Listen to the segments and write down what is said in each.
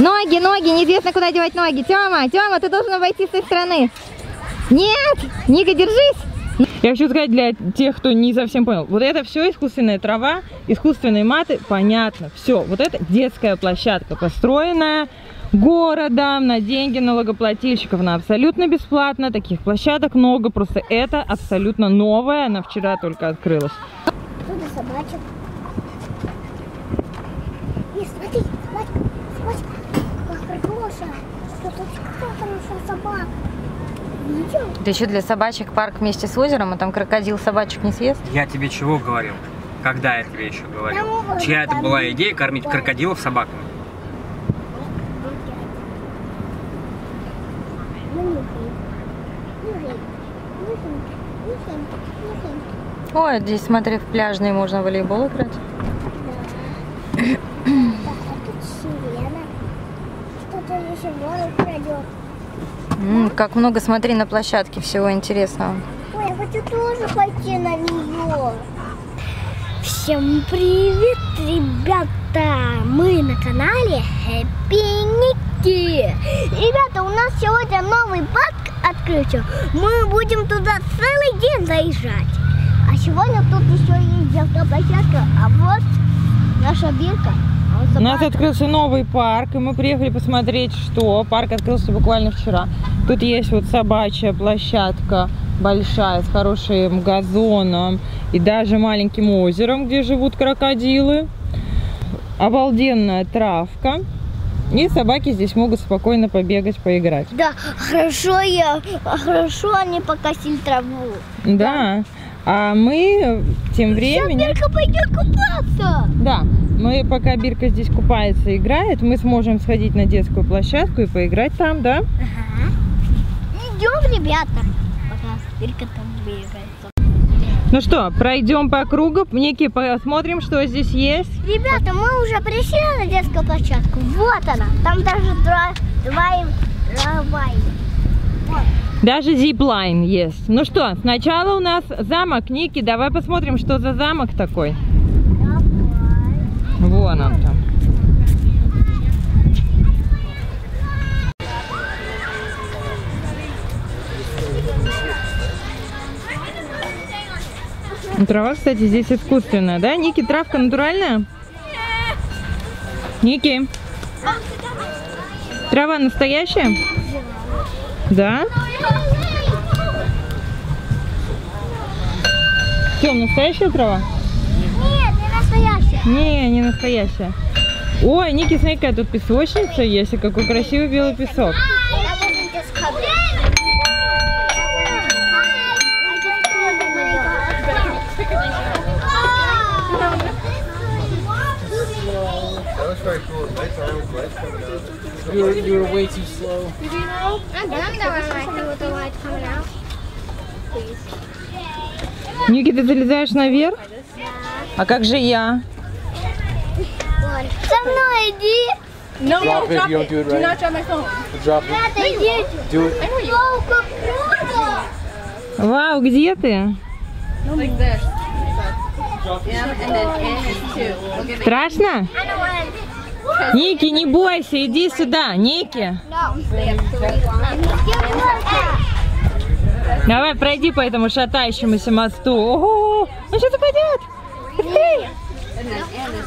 Ноги, ноги, неизвестно куда девать ноги. Тёма, Тёма, ты должен обойти с той стороны. Нет! Ника, держись! Я хочу сказать для тех, кто не совсем понял. Вот это все искусственная трава, искусственные маты, понятно. Все, вот это детская площадка, построенная городом на деньги налогоплательщиков. Она абсолютно бесплатно. Таких площадок много. Просто это абсолютно новая. Она вчера только открылась. Тут собачек. И смотри, собачка, собачка. Тут. Это еще для собачек парк вместе с озером, а там крокодил собачек не съест. Я тебе чего говорил? Когда я тебе еще говорил? Чья это была идея кормить крокодилов собаками? Ой, здесь, смотри, в пляжный можно волейбол играть. Так, а тут сирена. Крадет. М, как много, смотри, на площадке всего интересного. Ой, я хочу тоже пойти на нее. Всем привет, ребята! Мы на канале Happy Ники. Ребята, у нас сегодня новый парк открылся. Мы будем туда целый день заезжать. А сегодня тут еще есть детская площадка. А вот наша бирка. А У нас открылся новый парк, и мы приехали посмотреть, что. Парк открылся буквально вчера. Тут есть вот собачья площадка большая, с хорошим газоном и даже маленьким озером, где живут крокодилы. Обалденная травка. И собаки здесь могут спокойно побегать, поиграть. Да, хорошо я, хорошо они покосили траву. Да. А мы тем временем... Бирка пойдет купаться. Да, мы пока Бирка здесь купается и играет, мы сможем сходить на детскую площадку и поиграть там, да? Ага. Идем, ребята. Пока Бирка там бегает. Ну что, пройдем по кругу, Ники, посмотрим, что здесь есть. Ребята, мы уже пришли на детскую площадку. Вот она. Там даже два, два трамвая. Вот. Даже зиплайн есть. Ну что, сначала у нас замок. Ники, давай посмотрим, что за замок такой. Давай. Вон он там. Трава, кстати, здесь искусственная, да? Ники, травка натуральная? Ники, трава настоящая? Да? Тем, настоящая трава? Нет, не настоящая. Не, не настоящая. Ой, Ники, смотри, какая тут песочница есть, и какой красивый белый песок. You were, you were way too slow. I'm done though, I'm like with the lights coming out. Ники, ты залезаешь наверх? А как же я? Со мной иди. No, Drop no, it, drop you don't it. do it Do right. not drop my phone. Drop it. Ребята, идите. Do it. Вау, как круто. Вау, где ты? Like this. It. Страшно? Ники, не бойся, иди сюда, Ники. Давай, пройди по этому шатающемуся мосту. Ого, он сейчас упадет.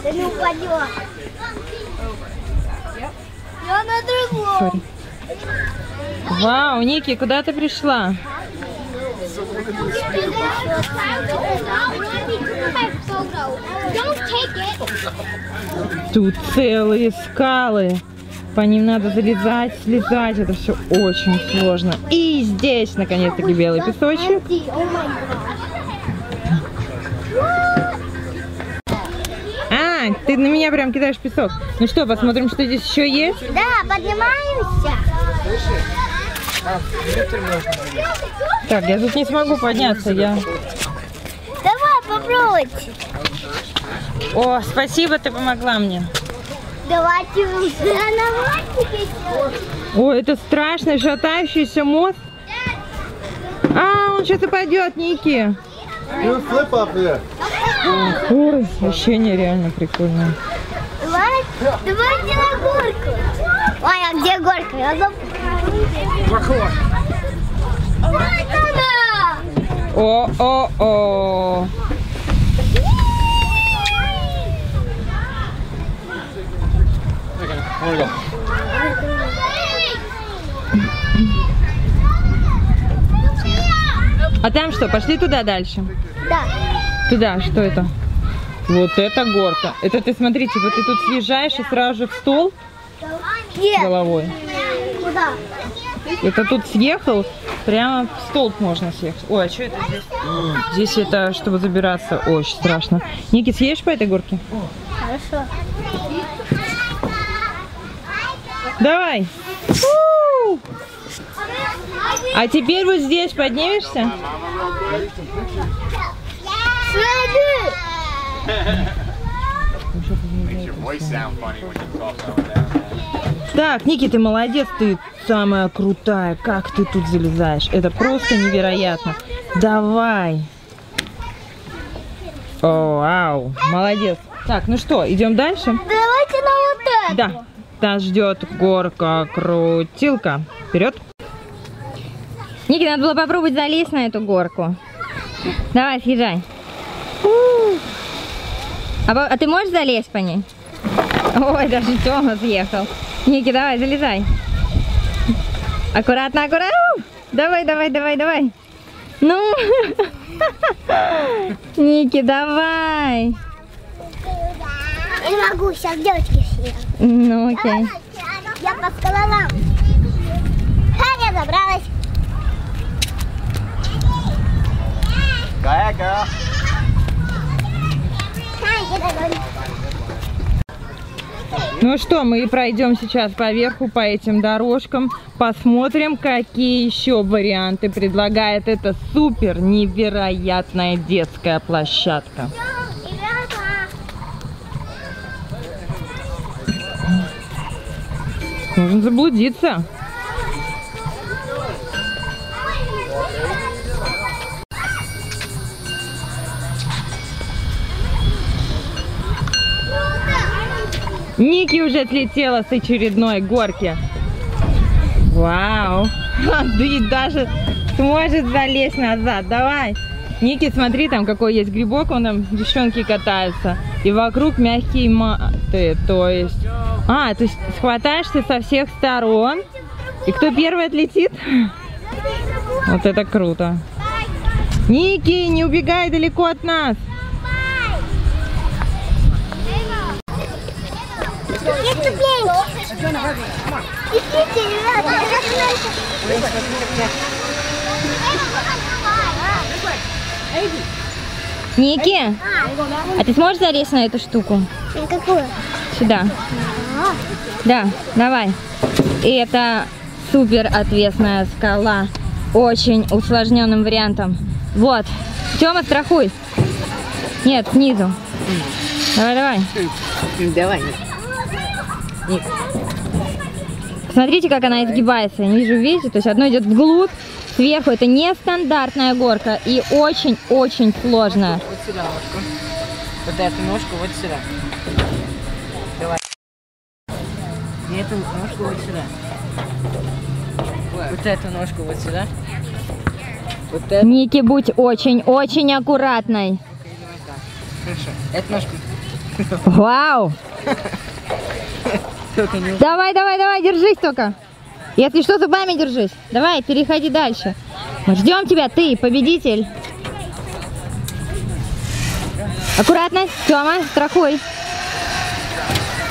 Да не упадет. Я на другом. Вау, Ники, куда ты пришла? Тут целые скалы. По ним надо залезать, слезать. Это все очень сложно. И здесь, наконец-таки, белый песочек. А, ты на меня прям кидаешь песок. Ну что, посмотрим, что здесь еще есть. Да, поднимаемся. Так, я тут не смогу подняться. Я... Попробуйте. О, спасибо, ты помогла мне. Давайте теперь. О, это страшный шатающийся мост. А, он сейчас упадет, Ники. Ой, вообще нереально прикольно. Давай, давайте на горку. Я забыл. Вот она! О-о-о. I wanna go. А там что, пошли туда дальше? Да. Туда, что это? Вот это горка. Это ты, смотрите, вот ты тут съезжаешь и сразу же в стол Нет. головой. Куда? Это тут съехал, прямо в столб можно съехать. Ой, а что это здесь? Здесь это, чтобы забираться, очень страшно. Ники, съедешь по этой горке? Хорошо. Давай. У! А теперь вот здесь поднимешься? Так, Ники, ты молодец, ты самая крутая. Как ты тут залезаешь? Это просто невероятно. Давай. О, вау, молодец. Так, ну что, идем дальше? Давайте на вот это. Да, нас ждет горка крутилка. Вперед. Ники, надо было попробовать залезть на эту горку. Давай, съезжай. А, а ты можешь залезть по ней? Ой, даже Тёма съехал. Ники, давай, залезай. Аккуратно, аккуратно. Давай, давай, давай, давай. Ну. Ники, давай. Я не могу, сейчас девочки все. Ну, окей. Я по скалолам. Ха, я забралась. Go girl. Ну что, мы пройдем сейчас по верху по этим дорожкам, посмотрим, какие еще варианты предлагает эта супер невероятная детская площадка. Можно заблудиться. Ники уже отлетела с очередной горки. Вау! И даже сможет залезть назад. Давай! Ники, смотри, там какой есть грибок, он там девчонки катаются. И вокруг мягкие маты, то есть... А, то есть схватаешься со всех сторон. И кто первый отлетит? Вот это круто. Ники, не убегай далеко от нас. Ребята. Ники, а ты сможешь залезть на эту штуку? На какую? Сюда. Да, давай. И это супер отвесная скала. Очень усложненным вариантом. Вот. Тёма, страхуй. Нет, снизу. Давай, давай. Давай. Смотрите, как она изгибается. Я не вижу, видите? То есть одно идет вглубь, сверху. Это нестандартная горка и очень-очень сложная. Вот сюда ножку. Вот эту ножку вот сюда. Давай. И эту ножку вот сюда. Вот эту ножку вот сюда. Вот эту. Ники, будь очень-очень аккуратной. Хорошо. Эту ножку. Вау! Давай, давай, давай, держись только. Если что, зубами держись. Давай, переходи дальше. Мы ждем тебя, ты, победитель. Аккуратно, Тёма, страхуй.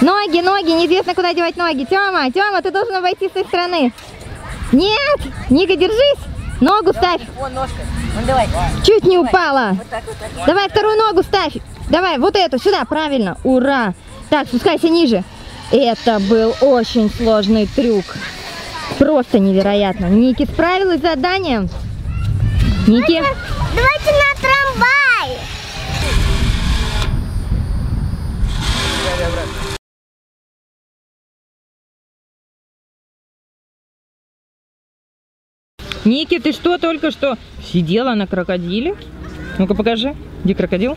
Ноги, ноги, неизвестно, куда девать ноги. Тёма, Тёма, ты должен обойти с той стороны. Нет, Ника, держись. Ногу ставь. Вон ножка. Ну давай. Чуть не упала. Вот так, вот так. Давай вторую ногу ставь. Давай, вот эту, сюда, правильно. Ура. Так, спускайся ниже. Это был очень сложный трюк. Просто невероятно. Ники справилась с заданием. Ники, Давайте на трамвай. Ники, ты что только что сидела на крокодиле? Ну-ка покажи. Где крокодил?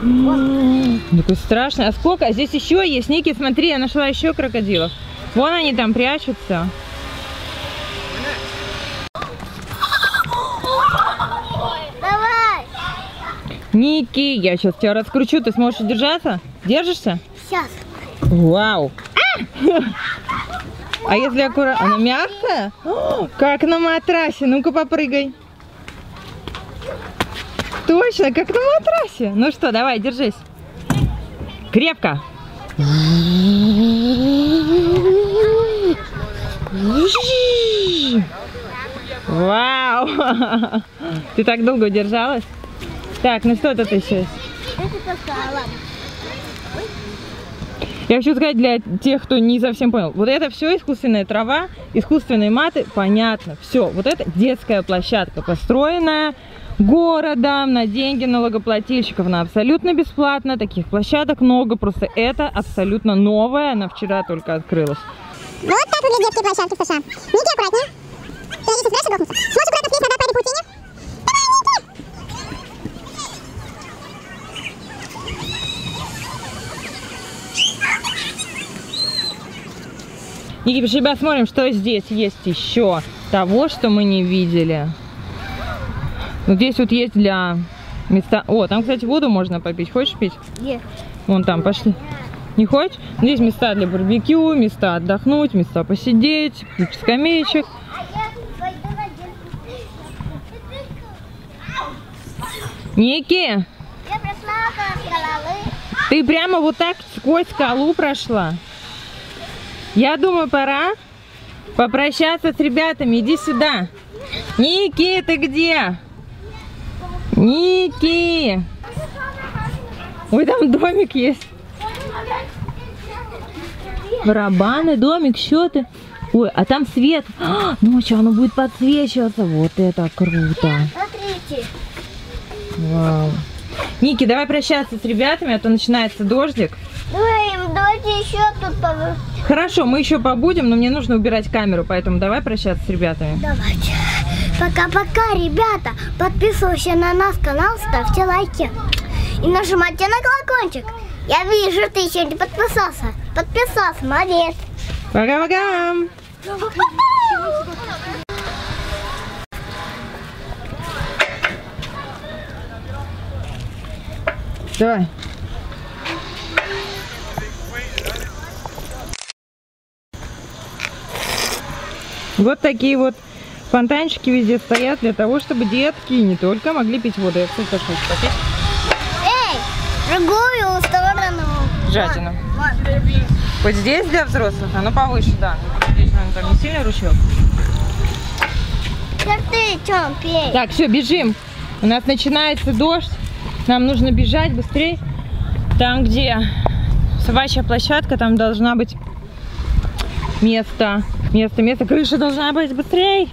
Такой страшный. А сколько? А здесь еще есть. Ники, смотри, я нашла еще крокодилов. Вон они там прячутся. Ники, я сейчас тебя раскручу, ты сможешь удержаться? Держишься? Сейчас. Вау! А если аккуратно? Она мягкая? О, Как на матрасе. Ну-ка попрыгай. Точно, как на матрасе. Ну что, давай, держись. Крепко. Вау! Ты так долго держалась? Так, ну что тут еще. Я хочу сказать для тех, кто не совсем понял. Вот это все искусственная трава, искусственные маты, понятно. Все, вот это детская площадка, построенная городом на деньги налогоплательщиков. Она абсолютно бесплатно. Таких площадок много. Просто это абсолютно новая. Она вчера только открылась. Вот так выглядят детские площадки в США. Ники, аккуратнее. Ты если грохнуться. Сможешь аккуратно съесть вода по этой паутине? Давай, Ники! Ники, пошли посмотрим, что здесь есть еще того, что мы не видели. Вот здесь вот есть для места... О, там, кстати, воду можно попить. Хочешь пить? Где? Вон там, пошли. Не хочешь? Здесь места для барбекю, места отдохнуть, места посидеть, куча скамеечек. Ники, Я пришла с головы. ты прямо вот так сквозь скалу прошла. Я думаю, пора попрощаться с ребятами. Иди сюда. Ники, ты где? Ники! Ой, там домик есть. Барабаны, домик, счеты. Ой, а там свет. А, ночью оно будет подсвечиваться. Вот это круто. Смотрите. Вау. Ники, давай прощаться с ребятами, а то начинается дождик. Давай, давайте еще тут повы- Хорошо, мы еще побудем, но мне нужно убирать камеру, поэтому давай прощаться с ребятами. Давайте. Пока-пока, ребята. Подписывайтесь на наш канал, ставьте лайки. И нажимайте на колокольчик. Я вижу, ты еще не подписался. Подписался, молодец. Пока-пока! Давай. Вот такие вот фонтанчики везде стоят для того, чтобы детки не только могли пить воду. Я, кстати, тоже хочу попить. Эй, другую сторону. Вон. Вот здесь для взрослых, оно повыше, да. Здесь, наверное, там не сильный ручеек. Так ты чем пей? Так, все, бежим. У нас начинается дождь. Нам нужно бежать быстрее. Там, где собачья площадка, там должна быть место. Место, место. Крыша должна быть быстрее.